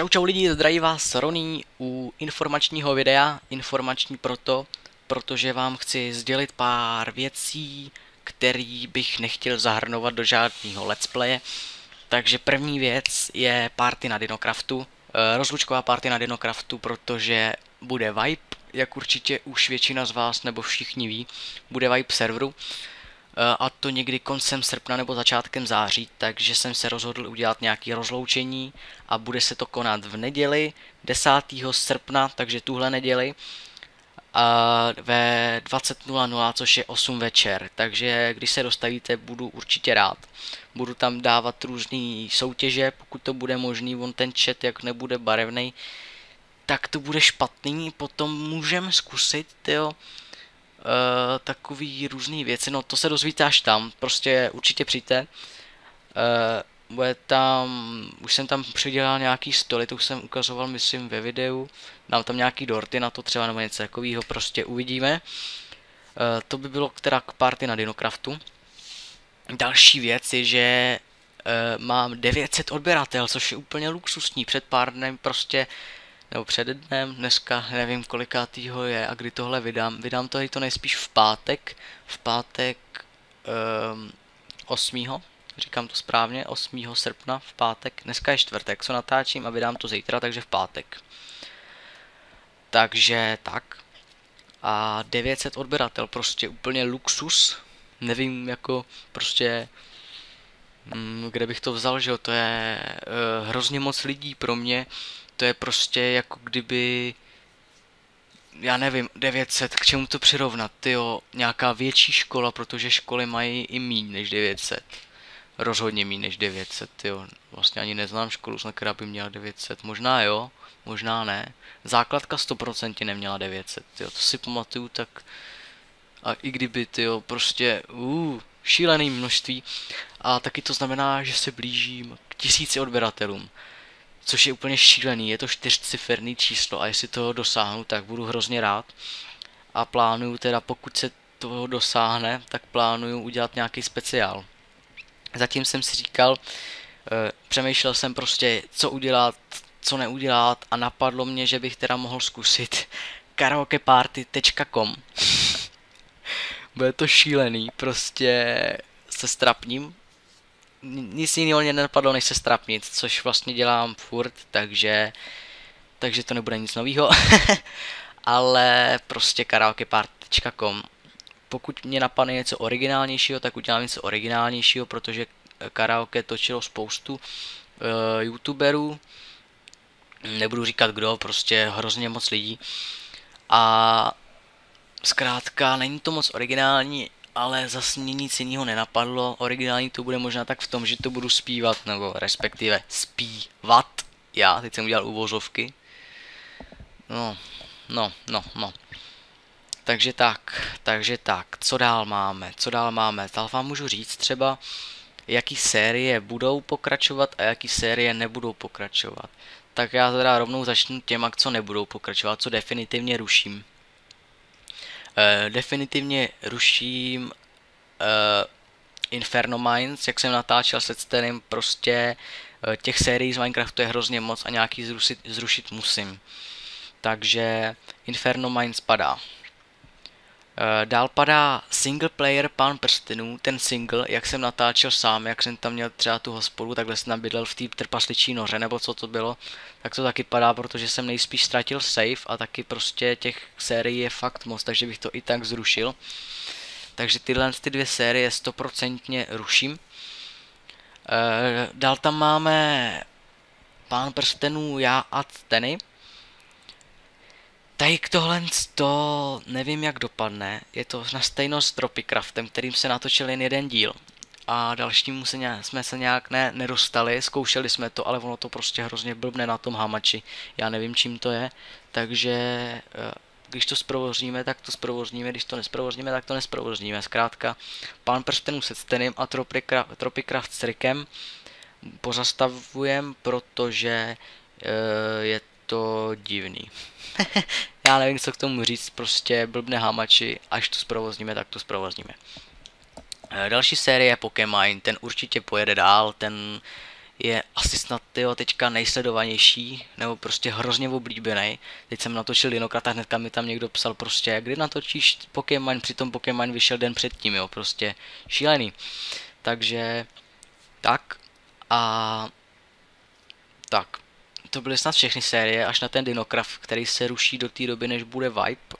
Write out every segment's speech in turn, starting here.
Čau čau lidi, zdraví vás Roný u informačního videa, informační proto, protože vám chci sdělit pár věcí, který bych nechtěl zahrnovat do žádného let's playe. Takže první věc je party na Dinocraftu, eh, rozlučková party na Dinocraftu, protože bude Vibe, jak určitě už většina z vás nebo všichni ví, bude Vibe serveru. Eh, a to někdy koncem srpna nebo začátkem září, takže jsem se rozhodl udělat nějaké rozloučení a bude se to konat v neděli 10. srpna, takže tuhle neděli a ve 20.00, což je 8 večer, takže když se dostavíte, budu určitě rád. Budu tam dávat různé soutěže, pokud to bude možný, on ten chat, jak nebude barevný, tak to bude špatný, potom můžeme zkusit, jo, uh, takový různý věci, no to se dozvíte až tam, prostě určitě přijďte. Uh, bude tam, už jsem tam přidělal nějaký stoly, to už jsem ukazoval, myslím, ve videu. Dám tam nějaký dorty na to třeba nebo něco takového, prostě uvidíme. Uh, to by bylo teda k party na Dinocraftu. Další věc je, že uh, mám 900 odběratel, což je úplně luxusní. Před pár dnem prostě nebo před dnem, dneska nevím kolikátýho je a kdy tohle vydám. Vydám to to nejspíš v pátek, v pátek um, 8. Říkám to správně, 8. srpna v pátek. Dneska je čtvrtek, co natáčím a vydám to zítra, takže v pátek. Takže tak. A 900 odběratel, prostě úplně luxus. Nevím, jako prostě mm, kde bych to vzal, že jo, to je uh, hrozně moc lidí pro mě to je prostě jako kdyby, já nevím, 900, k čemu to přirovnat, jo, nějaká větší škola, protože školy mají i míň než 900. Rozhodně míň než 900, jo. Vlastně ani neznám školu, která by měla 900. Možná jo, možná ne. Základka 100% neměla 900, jo. To si pamatuju tak... A i kdyby, jo, prostě, uh, šílený množství. A taky to znamená, že se blížím k tisíci odběratelům což je úplně šílený, je to čtyřciferný číslo a jestli toho dosáhnu, tak budu hrozně rád. A plánuju teda, pokud se toho dosáhne, tak plánuju udělat nějaký speciál. Zatím jsem si říkal, e, přemýšlel jsem prostě, co udělat, co neudělat a napadlo mě, že bych teda mohl zkusit karaokeparty.com Bude to šílený, prostě se strapním, nic jiného mě nenapadlo, než se strapnit, což vlastně dělám furt, takže, takže to nebude nic nového. Ale prostě karaokepart.com Pokud mě napadne něco originálnějšího, tak udělám něco originálnějšího, protože karaoke točilo spoustu uh, youtuberů, nebudu říkat kdo, prostě hrozně moc lidí. A zkrátka není to moc originální, ale zase mě nic jiného nenapadlo. Originální to bude možná tak v tom, že to budu zpívat, nebo respektive zpívat. Já, teď jsem udělal uvozovky. No, no, no, no. Takže tak, takže tak, co dál máme, co dál máme, dál vám můžu říct třeba, jaký série budou pokračovat a jaký série nebudou pokračovat. Tak já teda rovnou začnu těma, co nebudou pokračovat, co definitivně ruším. Uh, definitivně ruším uh, Inferno Mines, jak jsem natáčel se Stenem, prostě uh, těch sérií z Minecraftu je hrozně moc a nějaký zrušit, zrušit musím. Takže Inferno Mines padá. Uh, dál padá single player Pán prstenů, ten single, jak jsem natáčel sám, jak jsem tam měl třeba tu hospodu, takhle jsem tam bydlel v té trpasličí noře, nebo co to bylo, tak to taky padá, protože jsem nejspíš ztratil save a taky prostě těch sérií je fakt moc, takže bych to i tak zrušil. Takže tyhle ty dvě série stoprocentně ruším. Uh, dál tam máme Pán prstenů, já a Teny. Tady tohle to nevím jak dopadne, je to na stejno s Tropicraftem, kterým se natočil jen jeden díl. A dalšímu se nějak, jsme se nějak ne, nedostali, zkoušeli jsme to, ale ono to prostě hrozně blbne na tom hamači, já nevím čím to je, takže eh, když to zprovozníme, tak to zprovozníme, když to nesprovozníme, tak to nesprovozníme. Zkrátka, pán prstenů se Stenem a Tropicraft, s Rickem pozastavujem, protože e, je to divný. Já nevím, co k tomu říct, prostě blbne hamači, až to zprovozníme, tak to zprovozníme. Eh, další série je Pokémon, ten určitě pojede dál, ten je asi snad tyjo, teďka nejsledovanější, nebo prostě hrozně oblíbený. Teď jsem natočil jinokraт a hnedka mi tam někdo psal prostě, kdy natočíš Pokémon, přitom Pokémon vyšel den předtím, jo, prostě šílený. Takže tak a tak. To byly snad všechny série, až na ten Dinokraft, který se ruší do té doby, než bude Vibe.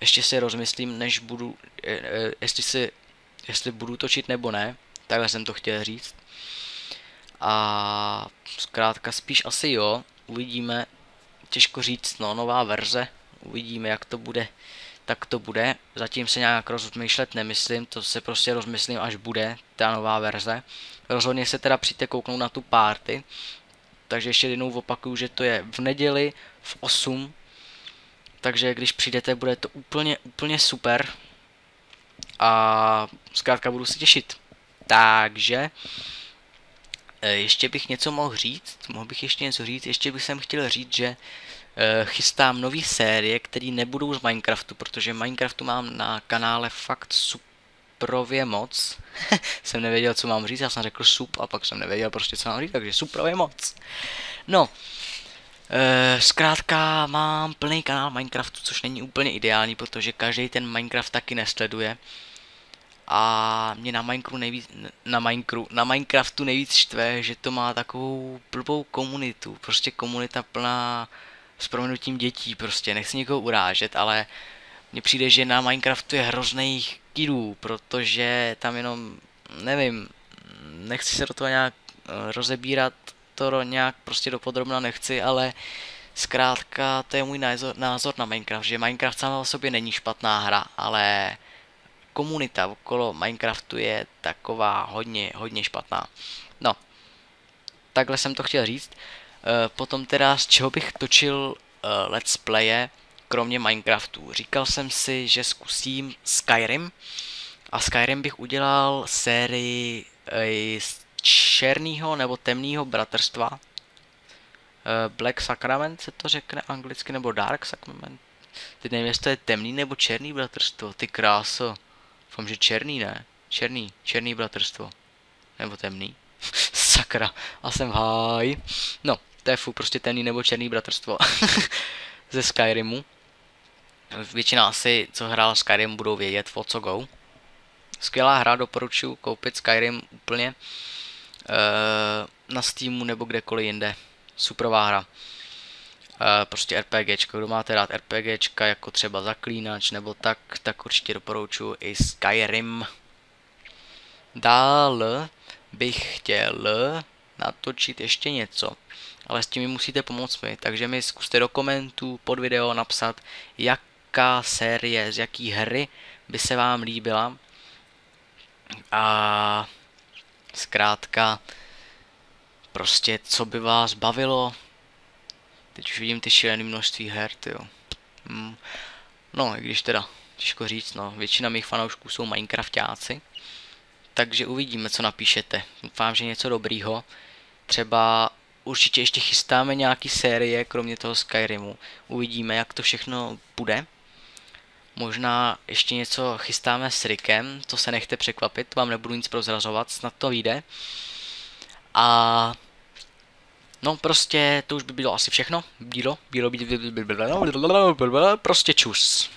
Ještě si rozmyslím, než budu, e, e, jestli, si, jestli budu točit nebo ne. Takhle jsem to chtěl říct. A zkrátka spíš asi jo, uvidíme, těžko říct, no, nová verze, uvidíme, jak to bude, tak to bude. Zatím se nějak rozmýšlet nemyslím, to se prostě rozmyslím, až bude ta nová verze. Rozhodně se teda přijďte kouknout na tu party, takže ještě jednou opakuju, že to je v neděli v 8, takže když přijdete, bude to úplně, úplně super. A zkrátka budu se těšit. Takže e, ještě bych něco mohl říct, mohl bych ještě něco říct, ještě bych jsem chtěl říct, že e, chystám nový série, které nebudou z Minecraftu, protože Minecraftu mám na kanále fakt suprově moc. jsem nevěděl, co mám říct, já jsem řekl sup a pak jsem nevěděl prostě, co mám říct, takže suprově moc. No, e, zkrátka mám plný kanál Minecraftu, což není úplně ideální, protože každý ten Minecraft taky nesleduje a mě na Minecraftu nejvíc, na, Minecraftu, na Minecraftu nejvíc štve, že to má takovou blbou komunitu, prostě komunita plná s proměnutím dětí, prostě nechci někoho urážet, ale mně přijde, že na Minecraftu je hrozných kidů, protože tam jenom, nevím, nechci se do toho nějak eh, rozebírat, to nějak prostě dopodrobna nechci, ale zkrátka to je můj názor, názor na Minecraft, že Minecraft sama o sobě není špatná hra, ale komunita okolo Minecraftu je taková hodně, hodně špatná. No, takhle jsem to chtěl říct. E, potom teda z čeho bych točil e, let's playe, kromě Minecraftu. Říkal jsem si, že zkusím Skyrim a Skyrim bych udělal sérii e, z černého nebo temného bratrstva. Black Sacrament se to řekne anglicky, nebo Dark Sacrament. Teď nevím, jestli to je temný nebo černý bratrstvo, ty kráso. Doufám, že černý ne. Černý, černý bratrstvo. Nebo temný. Sakra, a jsem háj. No, to je furt prostě temný nebo černý bratrstvo. Ze Skyrimu. Většina asi, co hrál Skyrim, budou vědět, o co go. Skvělá hra, doporučuji koupit Skyrim úplně. E, na Steamu nebo kdekoliv jinde. Superová hra. Uh, prostě RPGčko, kdo máte rád RPGčka jako třeba Zaklínač nebo tak, tak určitě doporučuji i Skyrim. Dál bych chtěl natočit ještě něco, ale s tím mi musíte pomoct mi, takže mi zkuste do komentů pod video napsat, jaká série, z jaký hry by se vám líbila a zkrátka prostě co by vás bavilo, Teď už vidím ty šílené množství her, jo. Hmm. No, i když teda, těžko říct, no, většina mých fanoušků jsou Minecraftáci. Takže uvidíme, co napíšete. Doufám, že něco dobrýho. Třeba určitě ještě chystáme nějaký série, kromě toho Skyrimu. Uvidíme, jak to všechno bude. Možná ještě něco chystáme s Rickem, to se nechte překvapit, vám nebudu nic prozrazovat, snad to vyjde. A No prostě to už by bylo asi všechno. Dílo, dílo, dílo, prostě čus.